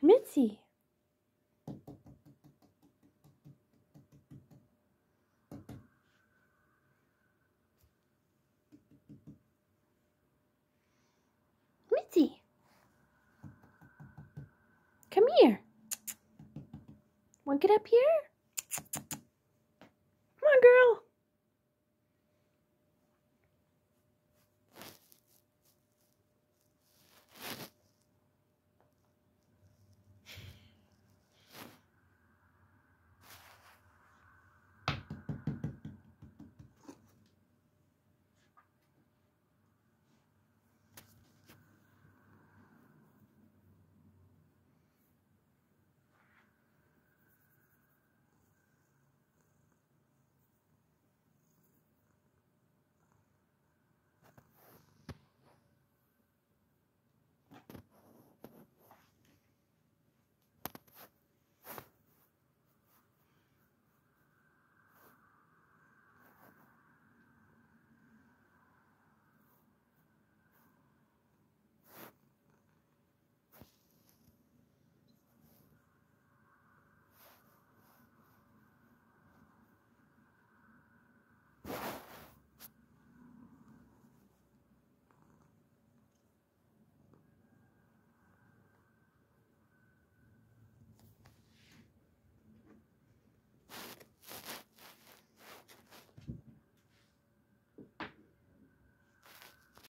Mitzi. Mitzi. Come here. Want to get up here?